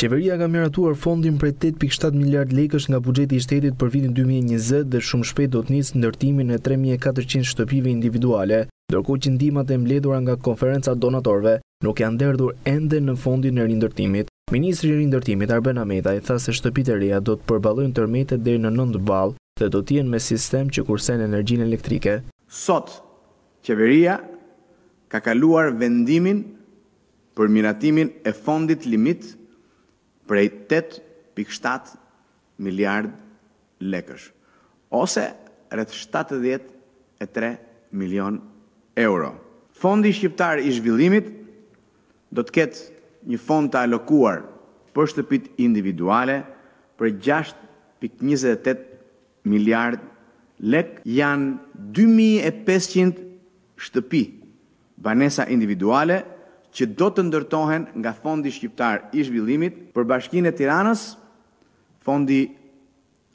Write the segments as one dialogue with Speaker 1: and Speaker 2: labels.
Speaker 1: Qeveria ka miratuar fondin prej tetë pikë shtatë miliardë lekësh nga buxheti i shtetit për vitin dy mijë e njëzet dhe shumë shpejt do të nisë ndërtimin e tre mijë e katërqind shtëpive individuale, ndërkohë që ndihmat e mbledhura nga Konferenca e Donatorëve nuk janë derdhur ende në Fondin e Rindërtimit. Ministri i Rindërtimit, Arben Ahmetaj, tha se shtëpitë e reja do të përballojnë tërmetet deri në nëntë ballë dhe do të jenë me sistem që kursejnë energjinë elektrike.
Speaker 2: Sot, Qeveria ka kaluar vendimin për miratimin e fondit limit prej tetë pikë shtatë miliardë lekësh, ose rreth shtatëdhjetë e tre milionë euro. Fondi Shqiptar i Zhvillimit do të ketë një fond të alokuar për shtëpitë individuale prej gjashtë pikë njëzet e tetë miliardë lekë janë dy mijë e pesëqind shtëpi, banesa individuale, që do të ndërtohen nga Fondi Shqiptar i Zhvillimit. Për Bashkinë e Tiranës, fondi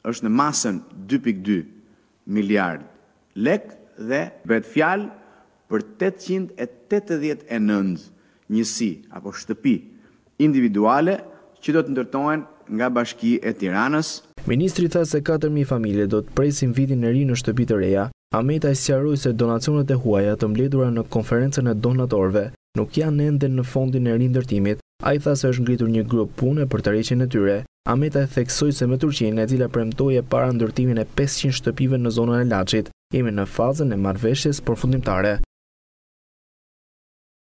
Speaker 2: është në masën dy pikë dy miliardë lekë dhe bëhet fjalë për tetëqind e tetëdhjetë e nëntë njësi apo shtëpi individuale që do të ndërtohen nga Bashkia e Tiranës.
Speaker 1: Ministri tha se katër mijë familje do të presin vitin e ri në shtëpi të reja. Ahmetaj sqaroi se donacionet e huaja të mbledhura në konferencën e donatorëve nuk janë ende në fondin e rindërtimit. Ai tha se është ngritur një grup pune për tërheqjen e tyre. Ahmetaj theksoi se me Turqinë, e cila premtoi e para ndërtimin e pesëqind shtëpive në zonën e Laçit, jemi në fazën e marrëveshjes përfundimtare.